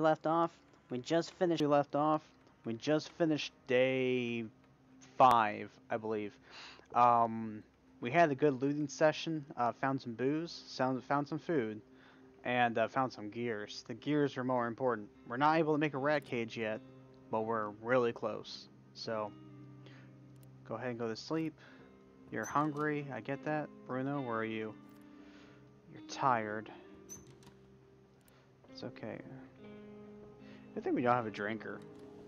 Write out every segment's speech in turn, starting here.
left off. We just finished. We left off. We just finished day five, I believe. Um, we had a good looting session. Uh, found some booze. Found found some food, and uh, found some gears. The gears are more important. We're not able to make a rat cage yet, but we're really close. So, go ahead and go to sleep. You're hungry. I get that. Bruno, where are you? You're tired. It's okay. Good thing we don't have a drinker.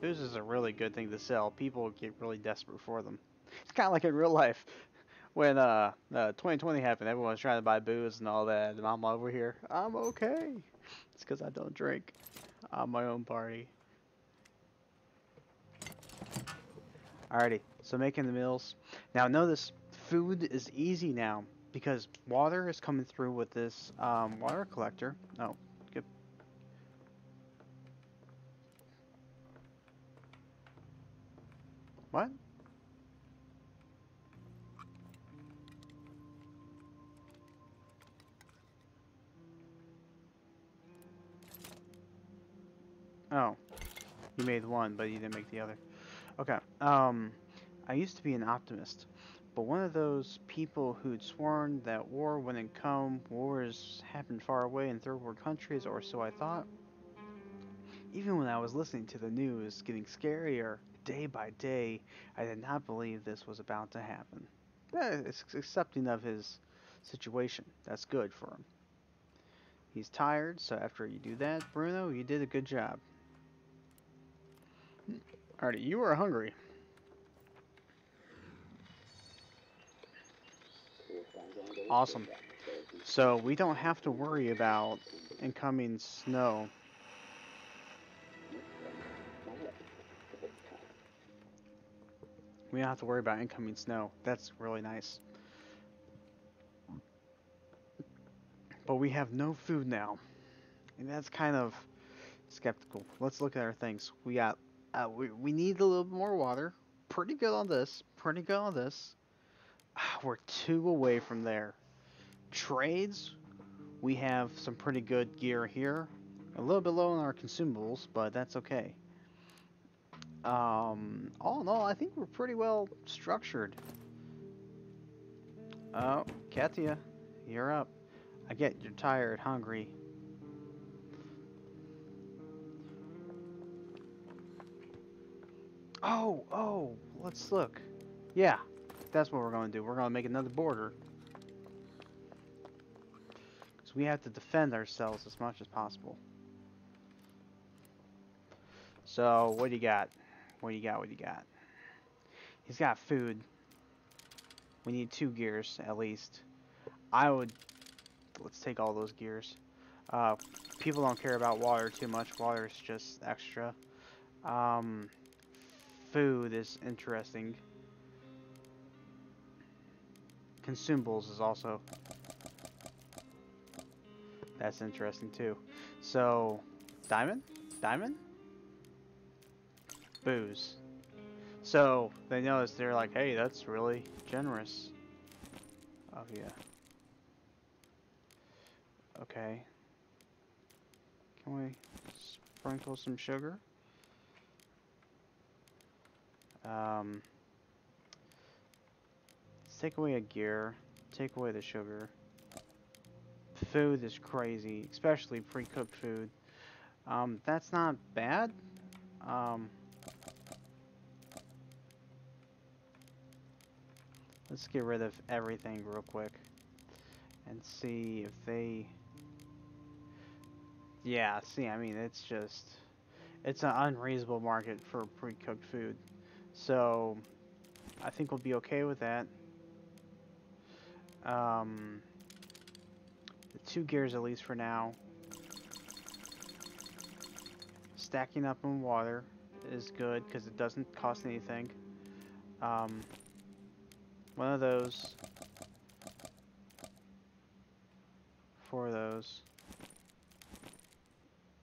Booze is a really good thing to sell. People get really desperate for them. It's kind of like in real life. When uh, uh, 2020 happened, everyone was trying to buy booze and all that, and I'm over here. I'm okay. It's because I don't drink. I'm my own party. Alrighty, so making the meals. Now notice, food is easy now because water is coming through with this um, water collector. Oh, What? Oh, you made one, but you didn't make the other. Okay. Um, I used to be an optimist, but one of those people who'd sworn that war wouldn't come, wars happened far away in third world countries, or so I thought. Even when I was listening to the news getting scarier day by day, I did not believe this was about to happen. It's accepting of his situation. That's good for him. He's tired, so after you do that, Bruno, you did a good job. Alrighty, you are hungry. Awesome. So we don't have to worry about incoming snow. We don't have to worry about incoming snow. That's really nice. But we have no food now. And that's kind of skeptical. Let's look at our things. We got uh, we, we need a little more water. Pretty good on this. Pretty good on this. We're two away from there. Trades, we have some pretty good gear here. A little bit low on our consumables, but that's okay. Um, all in all, I think we're pretty well structured. Oh, Katia, you're up. I get you're tired, hungry. Oh, oh, let's look. Yeah, that's what we're going to do. We're going to make another border. Because we have to defend ourselves as much as possible. So, what do you got? What you got? What you got? He's got food. We need two gears, at least. I would... Let's take all those gears. Uh, people don't care about water too much. Water is just extra. Um, food is interesting. Consumables is also... That's interesting too. So, diamond? Diamond? Booze. So, they notice, they're like, hey, that's really generous of you. Okay. Can we sprinkle some sugar? Um, let's take away a gear. Take away the sugar. Food is crazy, especially pre-cooked food. Um, that's not bad. Um, let's get rid of everything real quick and see if they yeah see I mean it's just it's an unreasonable market for pre-cooked food so, I think we'll be okay with that. Um, the two gears at least for now. Stacking up in water is good because it doesn't cost anything. Um, one of those. Four of those.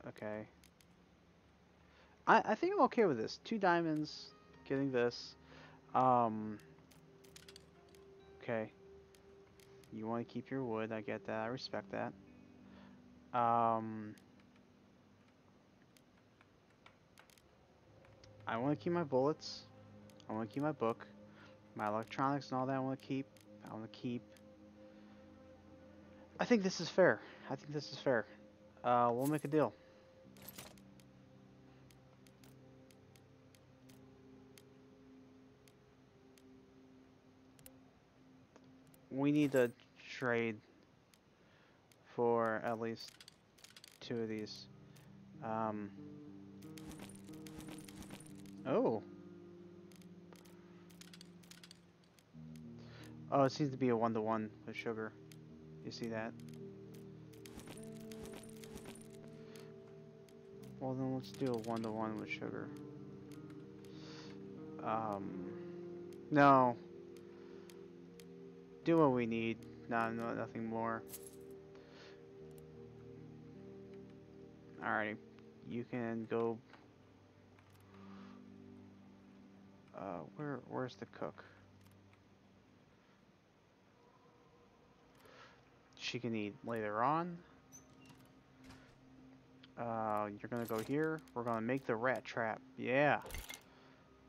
Okay. I, I think I'm okay with this. Two diamonds, getting this. Um, okay. You want to keep your wood. I get that. I respect that. Um, I want to keep my bullets. I want to keep my book. My electronics and all that I want to keep. I want to keep. I think this is fair. I think this is fair. Uh, we'll make a deal. We need to trade for at least two of these. Um, oh. Oh, it seems to be a one-to-one -one with sugar. You see that? Well then let's do a one-to-one -one with sugar. Um, no. Do what we need. No, no, nothing more. Alrighty, you can go. Uh, where, where's the cook? She can eat later on. Uh, you're gonna go here. We're gonna make the rat trap. Yeah.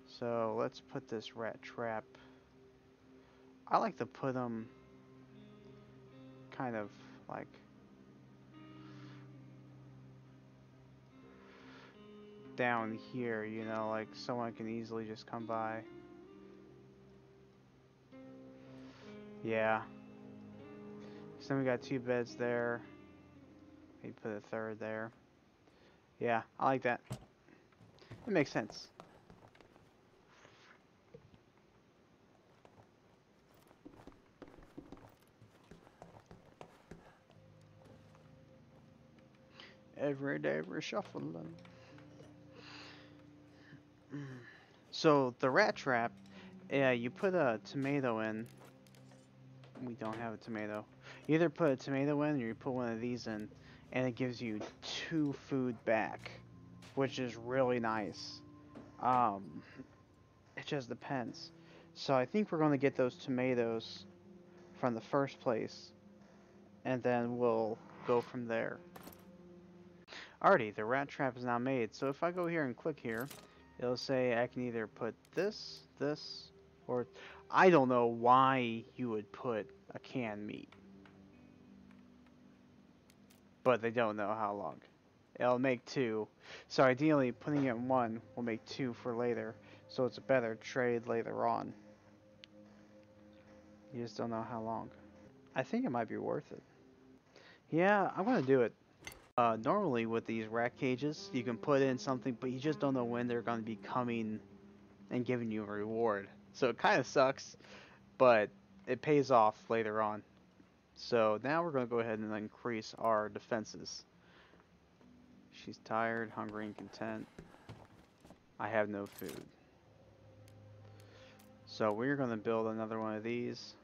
So let's put this rat trap. I like to put them kind of like down here, you know, like someone can easily just come by. Yeah. Then we got two beds there. Maybe put a third there. Yeah, I like that. It makes sense. Every day we're shuffling. So the rat trap, yeah, you put a tomato in. We don't have a tomato. You either put a tomato in or you put one of these in, and it gives you two food back, which is really nice. Um, it just depends. So I think we're going to get those tomatoes from the first place, and then we'll go from there. Alrighty, the rat trap is now made. So if I go here and click here, it'll say I can either put this, this, or I don't know why you would put a canned meat. But they don't know how long. It'll make two. So ideally, putting it in one will make two for later. So it's a better trade later on. You just don't know how long. I think it might be worth it. Yeah, I'm gonna do it. Uh, normally with these rat cages, you can put in something, but you just don't know when they're going to be coming and giving you a reward. So it kind of sucks, but it pays off later on. So now we're going to go ahead and increase our defenses. She's tired, hungry, and content. I have no food. So we're going to build another one of these.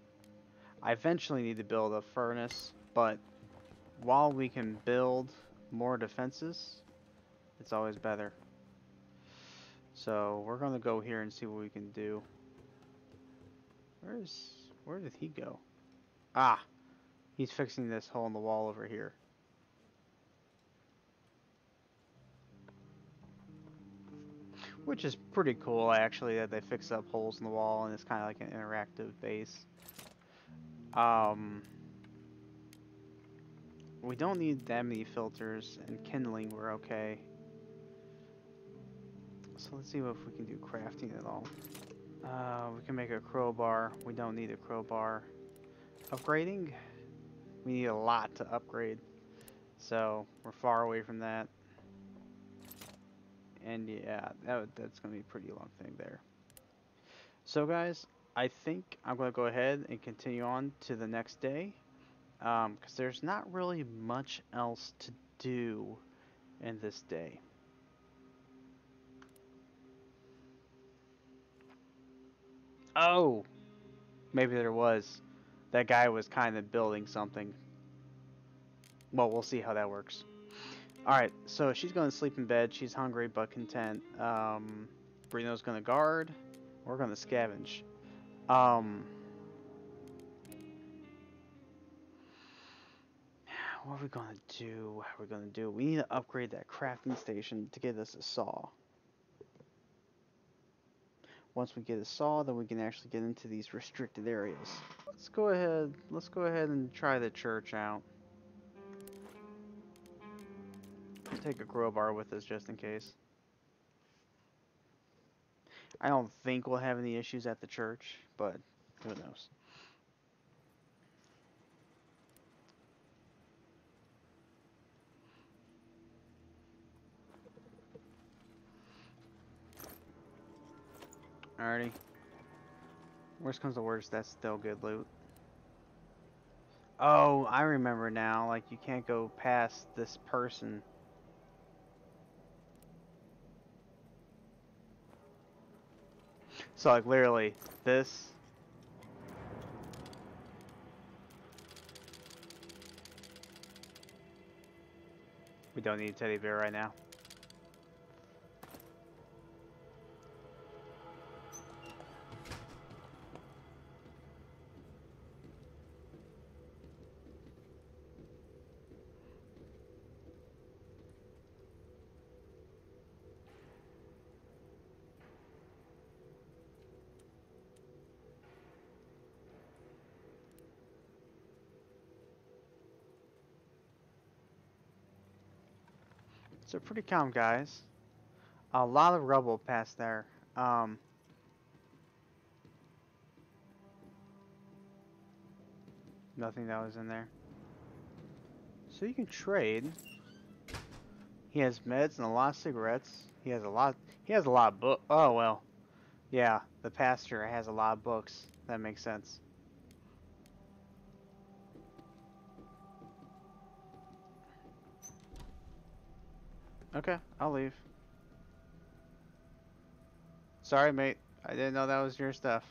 I eventually need to build a furnace, but while we can build more defenses, it's always better. So we're gonna go here and see what we can do. Where's where did he go? Ah, he's fixing this hole in the wall over here. Which is pretty cool actually that they fix up holes in the wall and it's kind of like an interactive base. Um, we don't need that many filters, and kindling we're okay. So let's see if we can do crafting at all. Uh, we can make a crowbar. We don't need a crowbar. Upgrading? We need a lot to upgrade. So, we're far away from that. And yeah, that, that's going to be a pretty long thing there. So guys, I think I'm going to go ahead and continue on to the next day because um, there's not really much else to do in this day. Oh, maybe there was. That guy was kind of building something. Well, we'll see how that works. Alright, so she's going to sleep in bed. She's hungry but content. Um, Bruno's going to guard. We're going to scavenge. Um, what are we gonna do? What are we gonna do? We need to upgrade that crafting station to get us a saw. Once we get a saw, then we can actually get into these restricted areas. Let's go ahead, let's go ahead and try the church out. Take a crowbar with us just in case. I don't think we'll have any issues at the church, but who knows. Alrighty. Worst comes to worst, that's still good loot. Oh, I remember now. Like, you can't go past this person. So, like, literally, this... We don't need teddy bear right now. So pretty calm, guys. A lot of rubble past there. Um, nothing that was in there. So you can trade. He has meds and a lot of cigarettes. He has a lot. He has a lot of book. Oh well, yeah. The pastor has a lot of books. That makes sense. Okay, I'll leave. Sorry, mate. I didn't know that was your stuff.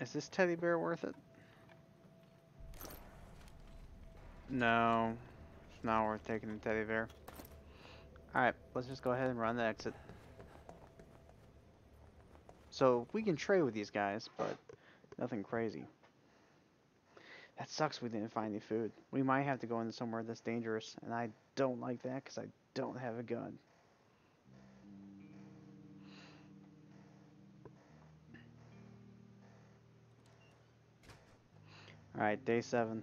Is this teddy bear worth it? No, it's not worth taking the teddy bear. Alright, let's just go ahead and run the exit. So, we can trade with these guys, but nothing crazy. That sucks we didn't find any food. We might have to go into somewhere that's dangerous, and I don't like that because I don't have a gun. Alright, day seven.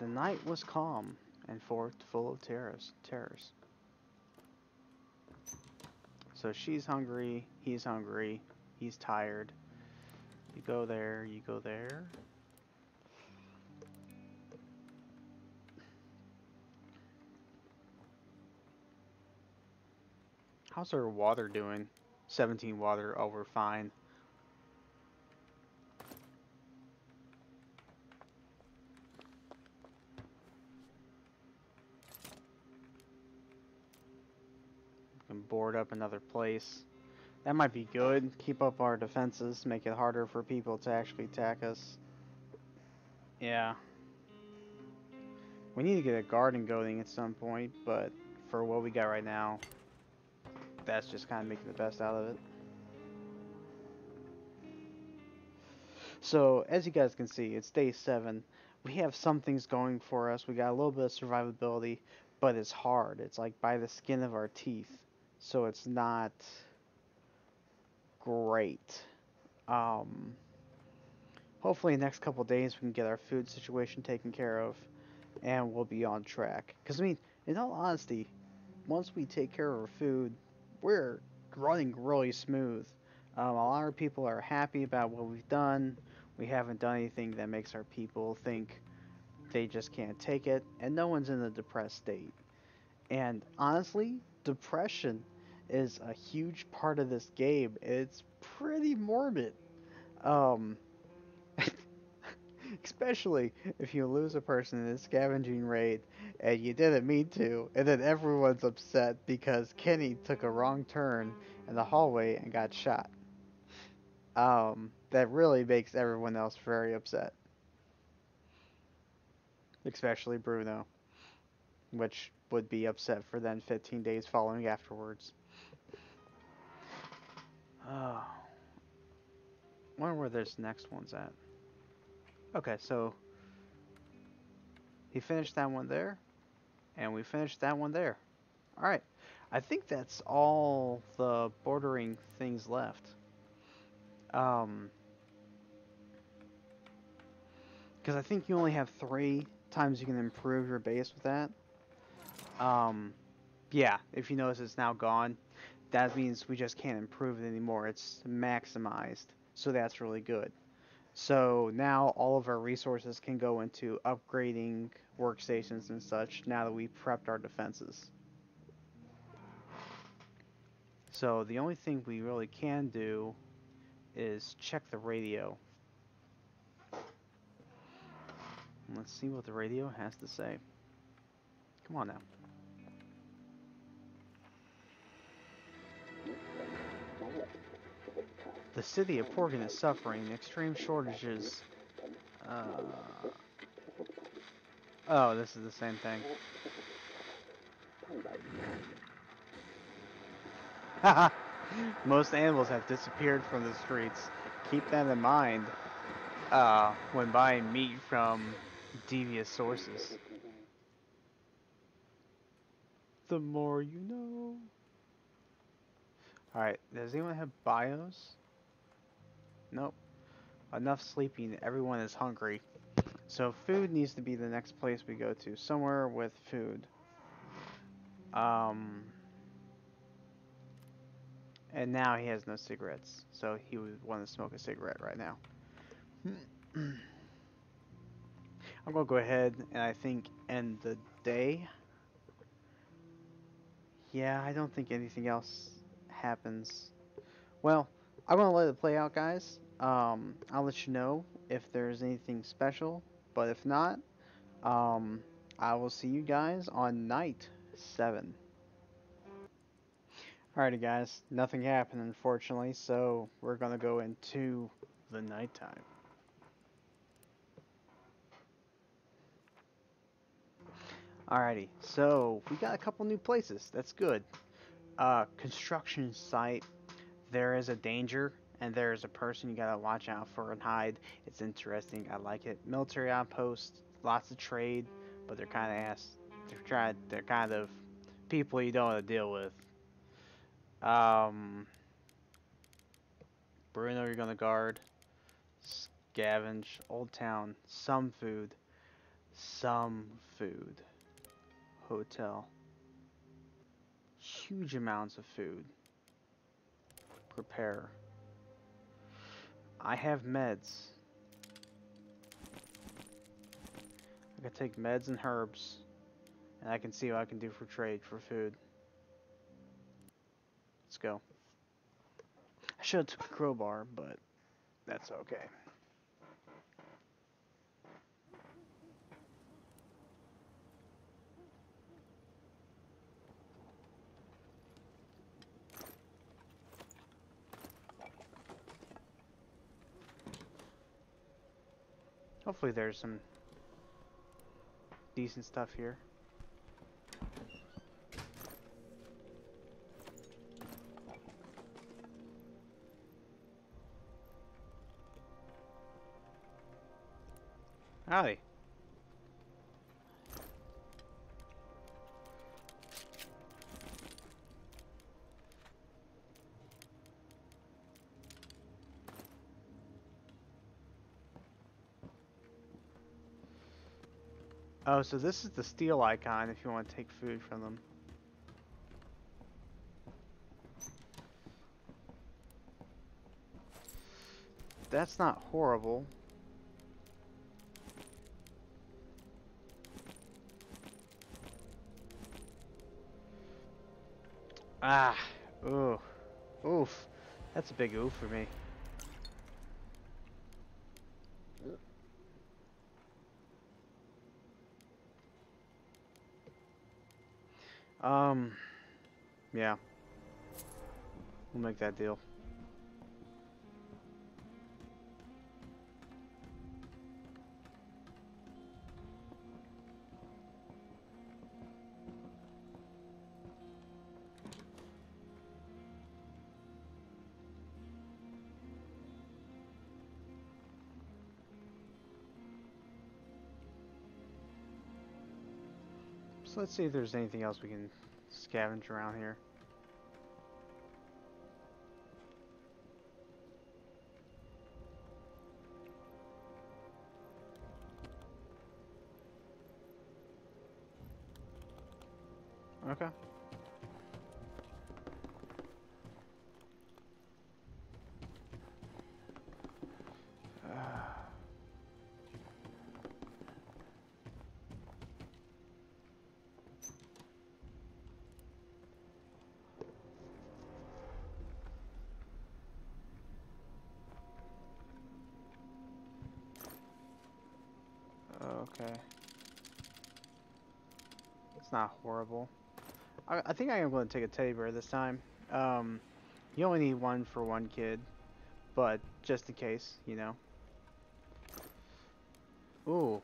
The night was calm and forth full of terrors. terrors. So she's hungry, he's hungry, he's tired. You go there, you go there. How's our water doing? 17 water, oh we're fine. Board up another place. That might be good. Keep up our defenses, make it harder for people to actually attack us. Yeah. We need to get a garden going at some point, but for what we got right now, that's just kind of making the best out of it. So, as you guys can see, it's day 7. We have some things going for us. We got a little bit of survivability, but it's hard. It's like by the skin of our teeth so it's not great. Um, hopefully, next couple days we can get our food situation taken care of, and we'll be on track. Because I mean, in all honesty, once we take care of our food, we're running really smooth. Um, a lot of people are happy about what we've done. We haven't done anything that makes our people think they just can't take it, and no one's in a depressed state. And honestly, depression is a huge part of this game. It's pretty morbid. Um, especially if you lose a person in a scavenging raid and you didn't mean to, and then everyone's upset because Kenny took a wrong turn in the hallway and got shot. Um, that really makes everyone else very upset. Especially Bruno, which would be upset for then 15 days following afterwards. Oh. Wonder where this next one's at. Okay, so he finished that one there, and we finished that one there. All right, I think that's all the bordering things left. Um, because I think you only have three times you can improve your base with that. Um, yeah, if you notice it's now gone, that means we just can't improve it anymore. It's maximized, so that's really good. So now all of our resources can go into upgrading workstations and such now that we've prepped our defenses. So the only thing we really can do is check the radio. Let's see what the radio has to say. Come on now. The city of Pogoren is suffering extreme shortages. Uh, oh, this is the same thing. Most animals have disappeared from the streets. Keep that in mind uh, when buying meat from devious sources. The more you know. Alright, does anyone have bios? Nope. Enough sleeping, everyone is hungry. So food needs to be the next place we go to. Somewhere with food. Um, and now he has no cigarettes. So he would want to smoke a cigarette right now. I'm to go ahead and I think end the day. Yeah, I don't think anything else happens. Well, I'm to let it play out, guys. Um, I'll let you know if there's anything special, but if not, um, I will see you guys on night 7. Alrighty guys, nothing happened unfortunately, so we're to go into the nighttime. Alrighty, so we got a couple new places. That's good. Uh, construction site. There is a danger and there is a person you gotta watch out for and hide. It's interesting. I like it. Military outpost. Lots of trade, but they're kind of ass. They're trying. They're kind of people you don't want to deal with. Um, Bruno, you're gonna guard. Scavenge. Old Town. Some food. Some food hotel. Huge amounts of food. Prepare. I have meds. I can take meds and herbs. And I can see what I can do for trade for food. Let's go. I should have took a crowbar, but that's okay. Hopefully there's some decent stuff here. Howdy. Oh, so this is the steal icon if you want to take food from them. That's not horrible. Ah, ooh, oof. That's a big oof for me. Um, yeah. We'll make that deal. So let's see if there's anything else we can scavenge around here. Not horrible. I, I think I am going to take a teddy bear this time. Um, you only need one for one kid, but just in case, you know. Ooh.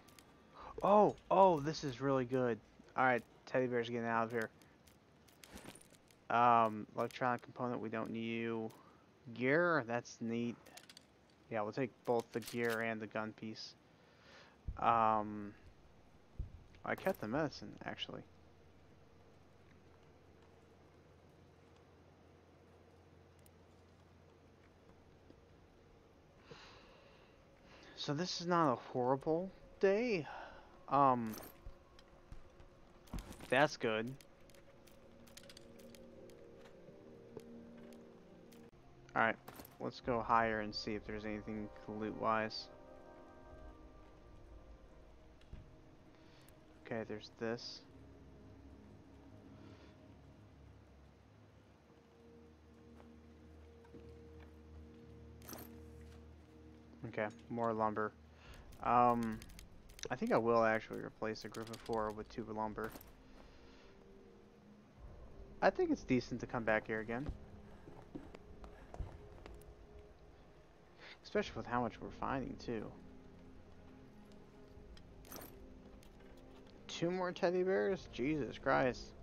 Oh, oh, this is really good. Alright, teddy bear's getting out of here. Um, electronic component, we don't need you. Gear, that's neat. Yeah, we'll take both the gear and the gun piece. Um, I kept the medicine, actually. So this is not a horrible day. Um, that's good. Alright, let's go higher and see if there's anything loot-wise. Okay, there's this. Okay, more lumber. Um, I think I will actually replace a group of four with two lumber. I think it's decent to come back here again. Especially with how much we're finding, too. two more teddy bears? Jesus Christ.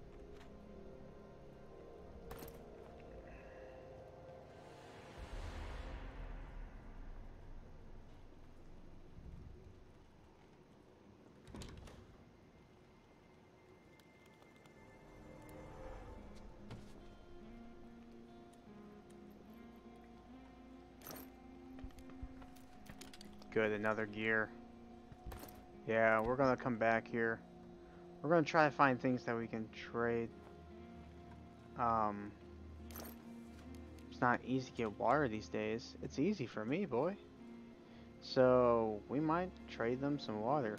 Good, another gear. Yeah, we're gonna come back here. We're gonna try to find things that we can trade. Um, it's not easy to get water these days. It's easy for me, boy. So, we might trade them some water.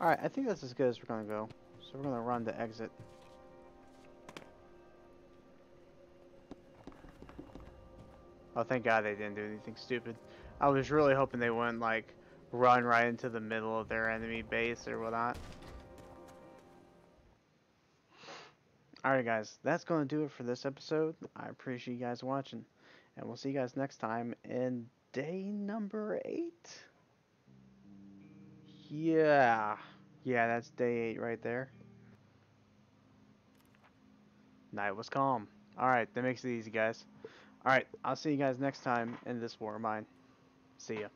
Alright, I think that's as good as we're gonna go. So we're gonna run to exit. Oh, thank God they didn't do anything stupid. I was really hoping they wouldn't, like, run right into the middle of their enemy base or whatnot. Alright guys, that's going to do it for this episode. I appreciate you guys watching. And we'll see you guys next time in day number 8. Yeah. Yeah, that's day 8 right there. Night was calm. Alright, that makes it easy guys. Alright, I'll see you guys next time in this war of mine. See ya.